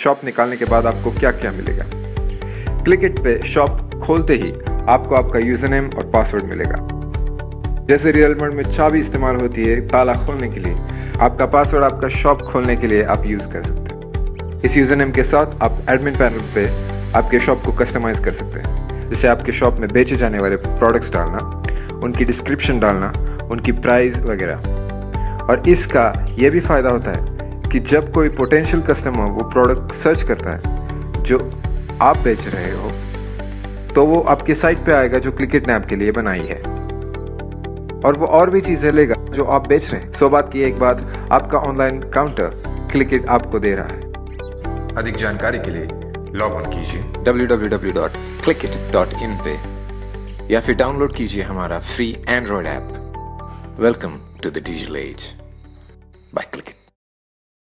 Shop निकालने के बाद आपको क्या क्या मिलेगा? क्लिक इट पे शॉप खोलते ही आपको आपका यूज़र नेम और पासवर्ड मिलेगा। जैसे रियल वर्ल्ड में चाबी इस्तेमाल होती है, ताला खोलने के लिए, आपका पासवर्ड आपका शॉप खोलने के लिए आप यूज़ कर सकते हैं। इस यूज़र नेम के साथ आप एडमिन पैनल पे आपके शॉप को कस्टमाइज़ कर सकते हैं। जैसे आपके शॉप में बेचे जाने वाले प्रोडक्ट्स डालना, उनकी डिस्क्रिप्शन डालना, उनकी प्राइस वगैरह। और इसका यह भी फ़ायदा होता है कि जब कोई पोटेंशियल कस्टमर वो प्रोडक्ट सर्च करता है जो आप बेच रहे हो तो वो आपके साइट पे आएगा जो क्लिकेट ने आपके लिए बनाई है। और वो और भी चीज़ें लेगा जो आप बेच रहे हैं। सो बात की एक बात आपका ऑनलाइन काउंटर क्लिकेट आपको दे रहा है। अधिक जानकारी के लिए लॉग ऑन कीजिए। www.clickit.in पे या फिर डाउनलोड कीजिए हमारा free Android app welcome to the digital age